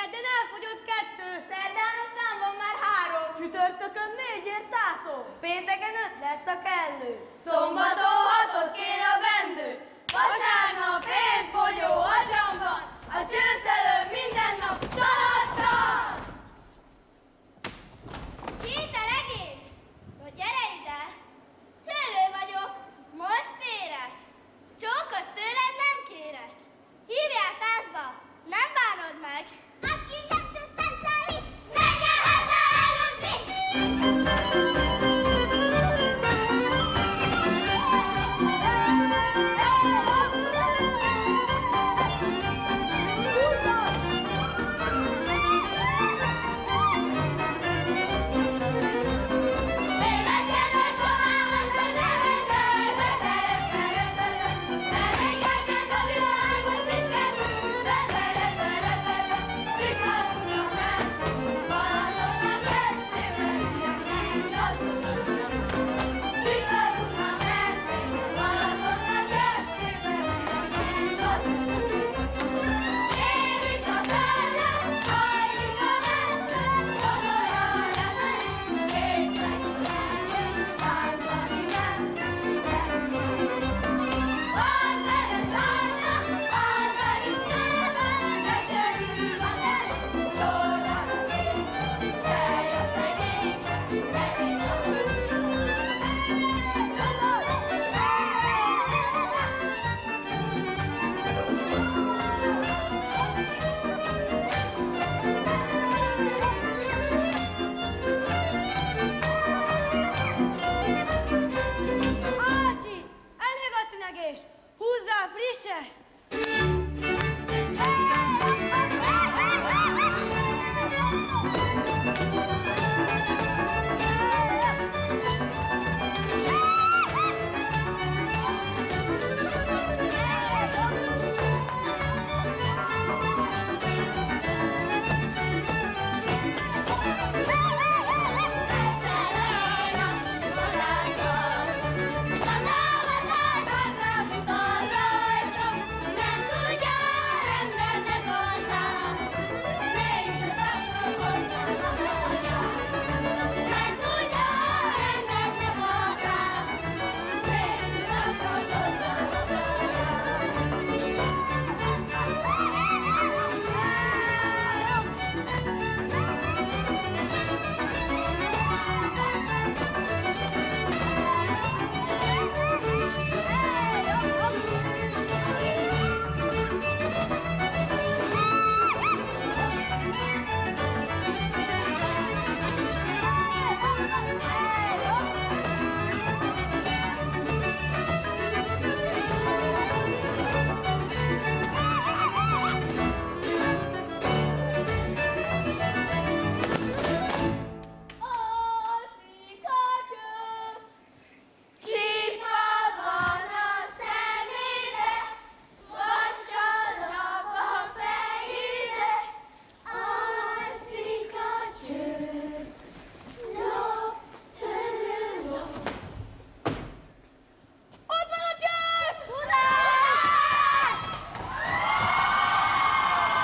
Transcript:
Kedden elfogyott kettő. Szerdán a számban már három. Csütörtökön négy, én tátom. Pénteken öt lesz a kellő. Szombaton